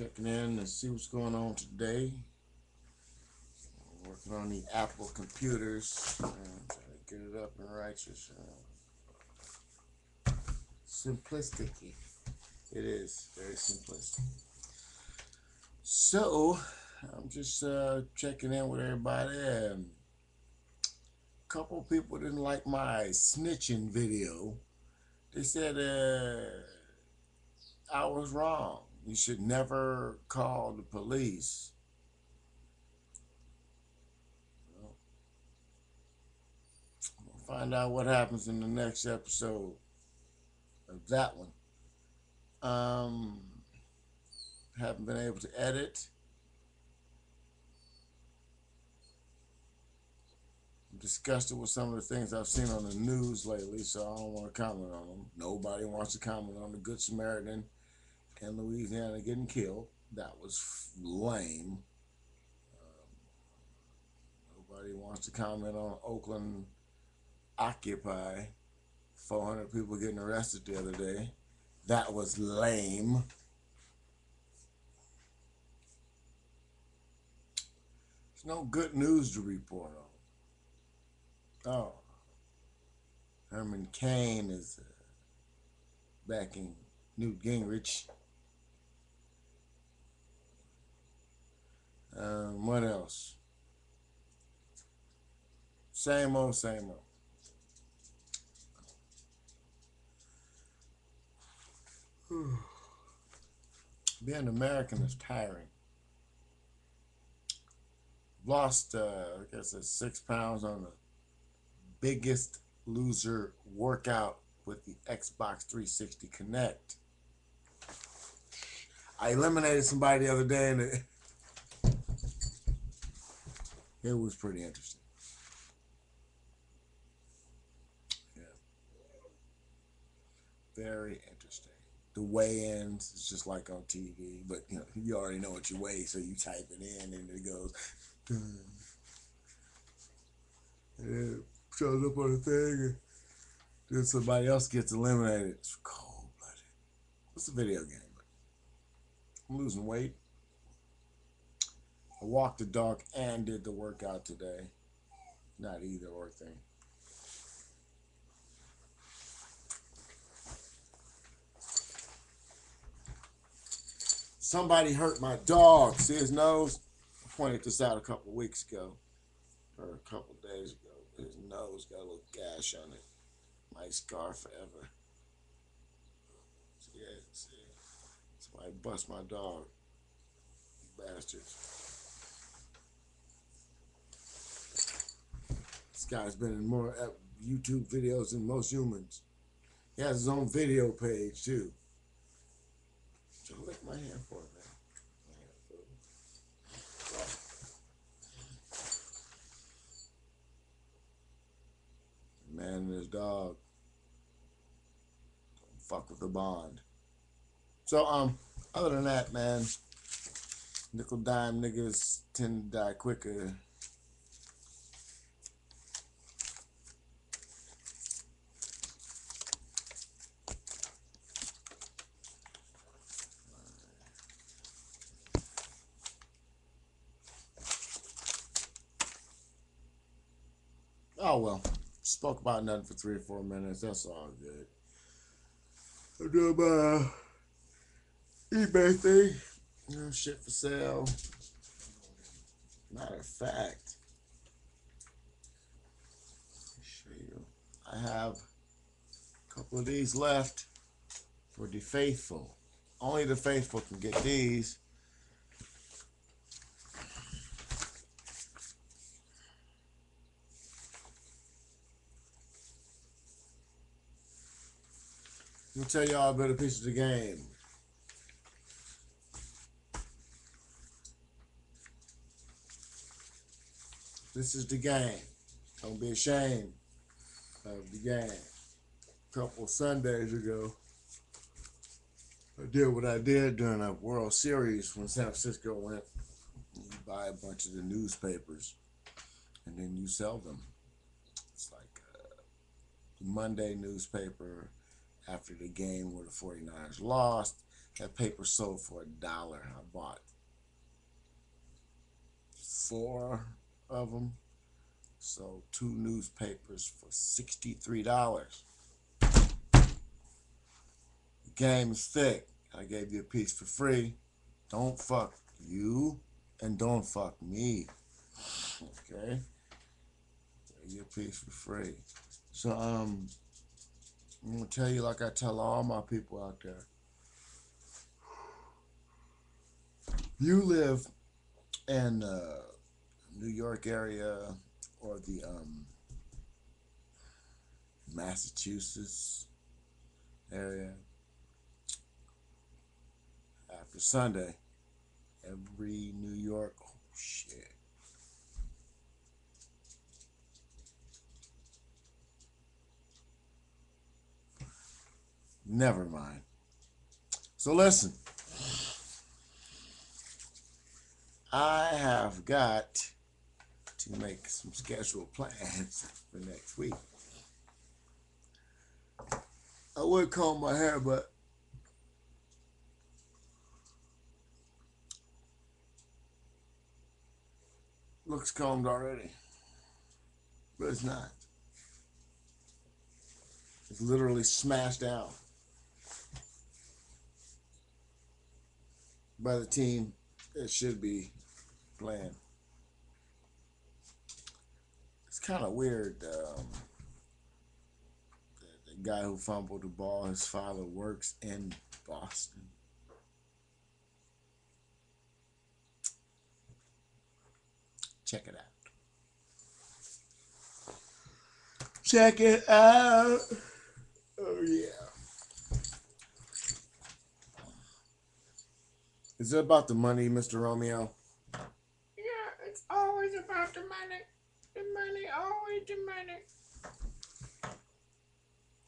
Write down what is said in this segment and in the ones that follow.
checking in to see what's going on today. Working on the Apple computers and trying to get it up and righteous. Uh, simplistic. It is very simplistic. So, I'm just uh, checking in with everybody. And a couple people didn't like my snitching video. They said uh, I was wrong. You should never call the police. Well, find out what happens in the next episode of that one. Um, haven't been able to edit. Disgusted with some of the things I've seen on the news lately, so I don't want to comment on them. Nobody wants to comment on the Good Samaritan in Louisiana getting killed. That was lame. Um, nobody wants to comment on Oakland Occupy. 400 people getting arrested the other day. That was lame. There's no good news to report on. Oh. Herman Cain is uh, backing Newt Gingrich. Um, what else? Same old, same old. Being American is tiring. Lost, uh, I guess it's six pounds on the biggest loser workout with the Xbox 360 Kinect. I eliminated somebody the other day and it, it was pretty interesting. Yeah. Very interesting. The weigh-ins is just like on TV, but you know you already know what you weigh, so you type it in and it goes. Dun. And it shows up on the thing, and then somebody else gets eliminated. It's cold blooded. What's a video game? I'm losing weight. I walked the dog and did the workout today. Not either or thing. Somebody hurt my dog. See his nose? I pointed this out a couple weeks ago, or a couple days ago. His nose got a little gash on it. Might scar forever. It? See? Somebody bust my dog. Bastards. Guy's been in more uh, YouTube videos than most humans. He has his own video page too. So lick my hand for it, man. Man and his dog. Don't fuck with the bond. So um, other than that, man, nickel dime niggas tend to die quicker. Oh well, spoke about nothing for three or four minutes. That's all good. I'm doing my eBay thing. Know, shit for sale. Matter of fact, show you. I have a couple of these left for the faithful. Only the faithful can get these. Let me tell y'all about a piece of the game. This is the game. Don't be ashamed of the game. A couple Sundays ago, I did what I did during a World Series when San Francisco went. You buy a bunch of the newspapers and then you sell them. It's like a Monday newspaper after the game where the 49ers lost. That paper sold for a dollar. I bought four of them. So two newspapers for sixty-three dollars. The game is thick. I gave you a piece for free. Don't fuck you and don't fuck me. Okay? Gave you a piece for free. So um I'm gonna tell you like I tell all my people out there. You live in uh New York area or the um, Massachusetts area. After Sunday, every New York, oh shit. Never mind. So listen. I have got to make some scheduled plans for next week. I would comb my hair, but looks combed already. But it's not. It's literally smashed down by the team it should be playing. It's kind of weird. Um, the, the guy who fumbled the ball, his father works in Boston. Check it out. Check it out. Oh, yeah. Is it about the money, Mr. Romeo? Yeah, it's always about the money. The money, always the money.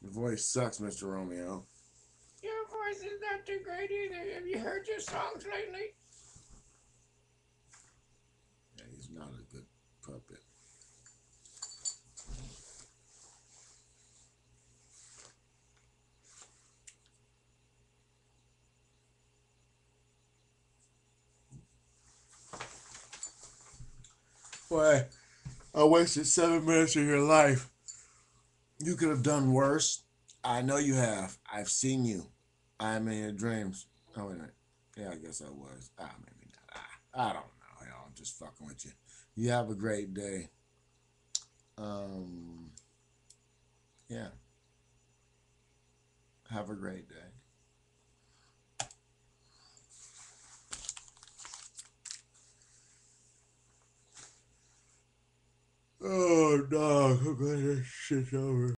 Your voice sucks, Mr. Romeo. Your voice is not too great either. Have you heard your songs lately? Yeah, he's not a good puppet. Boy, I wasted seven minutes of your life. You could have done worse. I know you have. I've seen you. I am in your dreams. Oh, wait a minute. Yeah, I guess I was. Ah, maybe not. Ah, I don't know. Hell, I'm just fucking with you. You have a great day. Um, yeah. Have a great day. Oh, this shit's over.